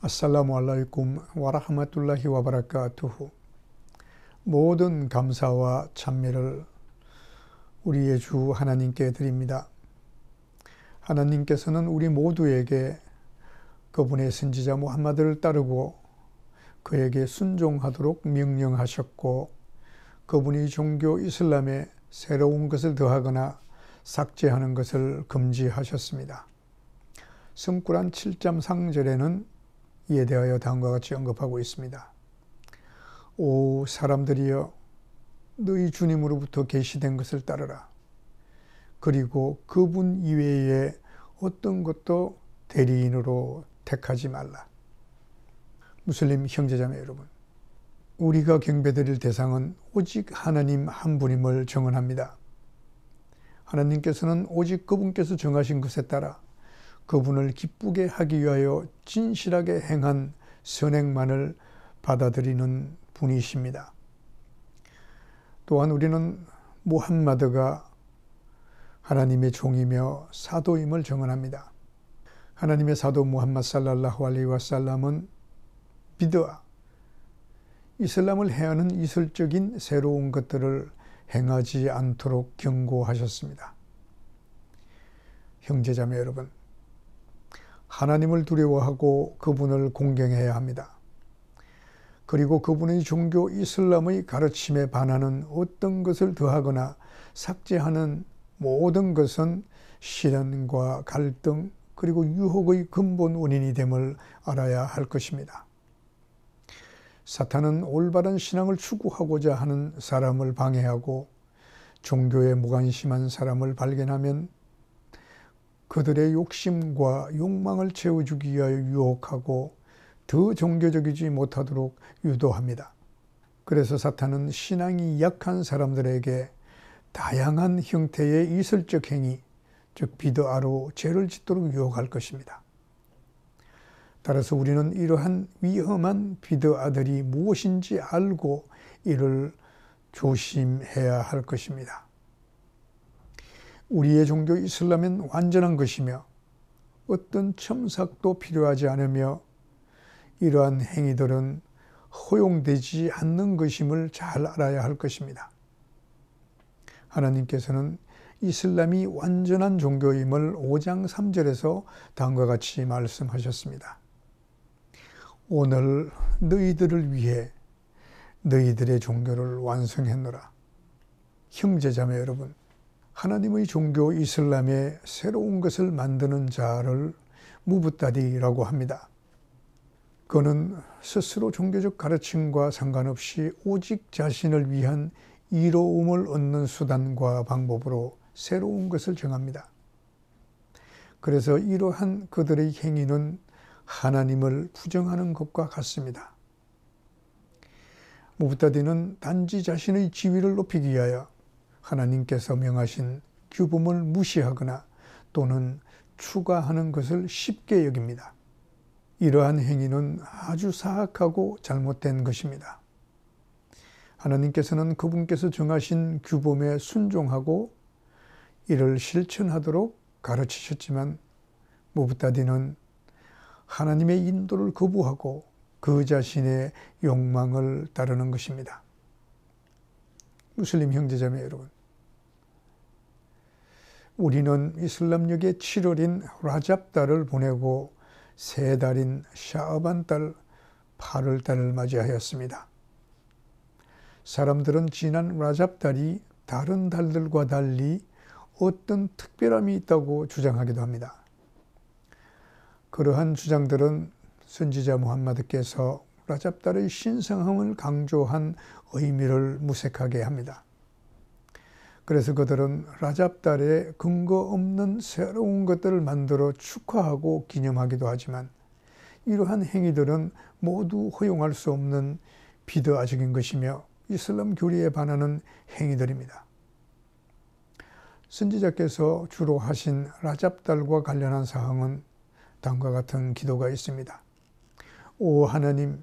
아살라무 알라이쿰 와라하마툴라히 와바라카투후 모든 감사와 찬미를 우리의 주 하나님께 드립니다. 하나님께서는 우리 모두에게 그분의 선지자 무함마드를 따르고 그에게 순종하도록 명령하셨고 그분이 종교 이슬람에 새로운 것을 더하거나 삭제하는 것을 금지하셨습니다. 성꾸란 7장 상절에는 이에 대하여 다음과 같이 언급하고 있습니다. 오 사람들이여 너희 주님으로부터 계시된 것을 따르라. 그리고 그분 이외에 어떤 것도 대리인으로 택하지 말라. 무슬림 형제자매 여러분, 우리가 경배드릴 대상은 오직 하나님 한 분임을 정언합니다. 하나님께서는 오직 그분께서 정하신 것에 따라 그분을 기쁘게 하기 위하여 진실하게 행한 선행만을 받아들이는 분이십니다. 또한 우리는 무함마드가 하나님의 종이며 사도임을 정언합니다. 하나님의 사도 무함마드 살랄라후 알레이 와살람은 비드아 이슬람을 해하는 이설적인 새로운 것들을 행하지 않도록 경고하셨습니다. 형제자매 여러분, 하나님을 두려워하고 그분을 공경해야 합니다. 그리고 그분의 종교 이슬람의 가르침에 반하는 어떤 것을 더하거나 삭제하는 모든 것은 시련과 갈등 그리고 유혹의 근본 원인이 됨을 알아야 할 것입니다. 사탄은 올바른 신앙을 추구하고자 하는 사람을 방해하고 종교에 무관심한 사람을 발견하면 그들의 욕심과 욕망을 채워주기 위하여 유혹하고 더 종교적이지 못하도록 유도합니다. 그래서 사탄은 신앙이 약한 사람들에게 다양한 형태의 이설적 행위, 즉 비드아로 죄를 짓도록 유혹할 것입니다. 따라서 우리는 이러한 위험한 비드 아들이 무엇인지 알고 이를 조심해야 할 것입니다. 우리의 종교 이슬람은 완전한 것이며 어떤 첨삭도 필요하지 않으며 이러한 행위들은 허용되지 않는 것임을 잘 알아야 할 것입니다. 하나님께서는 이슬람이 완전한 종교임을 5장 3절에서 다음과 같이 말씀하셨습니다. 오늘 너희들을 위해 너희들의 종교를 완성했노라. 형제자매 여러분, 하나님의 종교 이슬람에 새로운 것을 만드는 자를 무부따디라고 합니다. 그는 스스로 종교적 가르침과 상관없이 오직 자신을 위한 이로움을 얻는 수단과 방법으로 새로운 것을 정합니다. 그래서 이러한 그들의 행위는 하나님을 부정하는 것과 같습니다. 무부따디는 단지 자신의 지위를 높이기 위하여 하나님께서 명하신 규범을 무시하거나 또는 추가하는 것을 쉽게 여깁니다. 이러한 행위는 아주 사악하고 잘못된 것입니다. 하나님께서는 그분께서 정하신 규범에 순종하고 이를 실천하도록 가르치셨지만 무부따디는 하나님의 인도를 거부하고 그 자신의 욕망을 따르는 것입니다. 무슬림 형제자매 여러분, 우리는 이슬람력의 7월인 라잡 달을 보내고 세 달인 샤아반 달 8월 달을 맞이하였습니다. 사람들은 지난 라잡 달이 다른 달들과 달리 어떤 특별함이 있다고 주장하기도 합니다. 그러한 주장들은 선지자 무함마드께서 라잡달의 신성함을 강조한 의미를 무색하게 합니다. 그래서 그들은 라잡달에 근거 없는 새로운 것들을 만들어 축하하고 기념하기도 하지만 이러한 행위들은 모두 허용할 수 없는 비드아적인 것이며 이슬람 교리에 반하는 행위들입니다. 선지자께서 주로 하신 라잡달과 관련한 사항은 다음과 같은 기도가 있습니다. 오 하나님,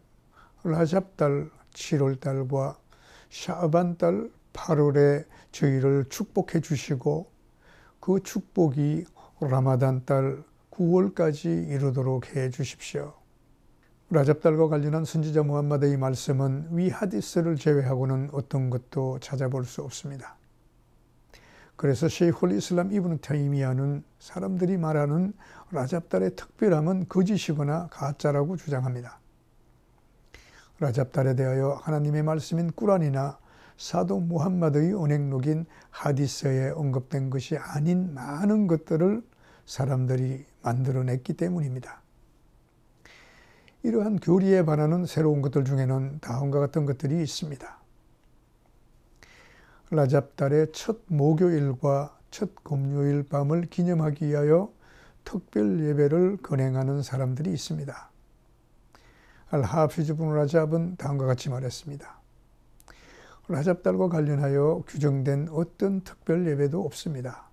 라잡달 7월달과 샤반달 8월에 저희를 축복해 주시고 그 축복이 라마단 달 9월까지 이루도록 해 주십시오. 라잡달과 관련한 선지자 무함마드의 말씀은 위 하디스를 제외하고는 어떤 것도 찾아볼 수 없습니다. 그래서 셰이홀 이슬람 이브는 타이미아는 사람들이 말하는 라잡달의 특별함은 거짓이거나 가짜라고 주장합니다. 라잡달에 대하여 하나님의 말씀인 꾸란이나 사도 무함마드의 언행록인 하디스에 언급된 것이 아닌 많은 것들을 사람들이 만들어냈기 때문입니다. 이러한 교리에 반하는 새로운 것들 중에는 다음과 같은 것들이 있습니다. 라잡달의 첫 목요일과 첫 금요일 밤을 기념하기 위하여 특별 예배를 건행하는 사람들이 있습니다. 알하피즈 분 라잡은 다음과 같이 말했습니다. 라잡달과 관련하여 규정된 어떤 특별 예배도 없습니다.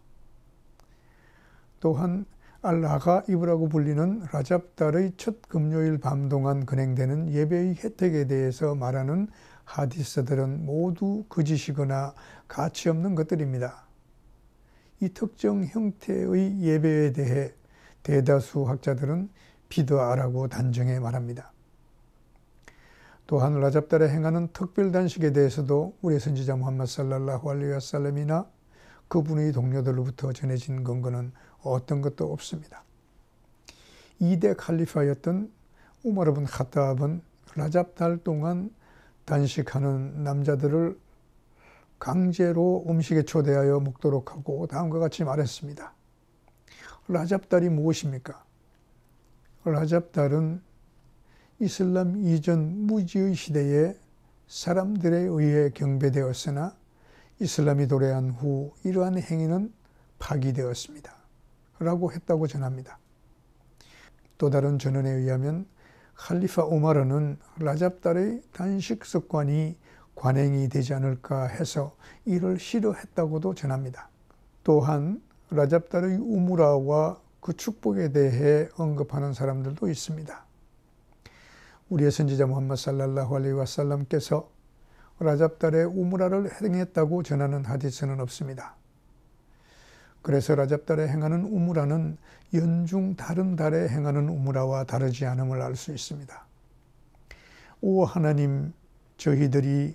또한 알라가 이브라고 불리는 라잡달의 첫 금요일 밤 동안 건행되는 예배의 혜택에 대해서 말하는 하디스들은 모두 거짓이거나 가치 없는 것들입니다. 이 특정 형태의 예배에 대해 대다수 학자들은 비드아라고 단정해 말합니다. 또한 라잡달에 행하는 특별 단식에 대해서도 우리 선지자 무함마드 살랄라후 알레이 와살람이나 그분의 동료들로부터 전해진 근거는 어떤 것도 없습니다. 2대 칼리파였던 우마르 분 카타압은 라잡달 동안 단식하는 남자들을 강제로 음식에 초대하여 먹도록 하고 다음과 같이 말했습니다. 라잡달이 무엇입니까? 라잡달은 이슬람 이전 무지의 시대에 사람들에 의해 경배되었으나 이슬람이 도래한 후 이러한 행위는 파기되었습니다. 라고 했다고 전합니다. 또 다른 전언에 의하면 칼리파 오마르는 라잡달의 단식 습관이 관행이 되지 않을까 해서 이를 싫어했다고도 전합니다. 또한 라잡달의 우무라와 그 축복에 대해 언급하는 사람들도 있습니다. 우리의 선지자 무함마드 살랄라후 알레이 와살람께서 라잡달의 우무라를 행했다고 전하는 하디스는 없습니다. 그래서 라잡달에 행하는 우무라는 연중 다른 달에 행하는 우무라와 다르지 않음을 알 수 있습니다. 오 하나님 저희들이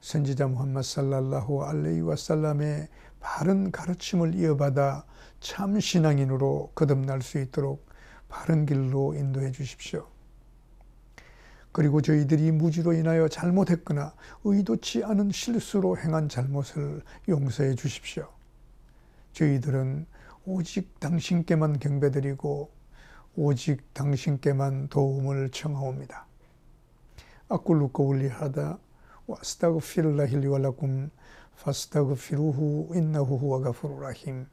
선지자 무함마드 살랄라후 알레이 와살람의 바른 가르침을 이어받아 참 신앙인으로 거듭날 수 있도록 바른 길로 인도해 주십시오. 그리고 저희들이 무지로 인하여 잘못했거나 의도치 않은 실수로 행한 잘못을 용서해 주십시오. 저희들은 오직 당신께만 경배드리고 오직 당신께만 도움을 청하옵니다. 아꿀루 거울리 하다. 와스타그 필라 힐리 왈라쿰. 파스타그 피루후. 인나후 후와 가프루라힘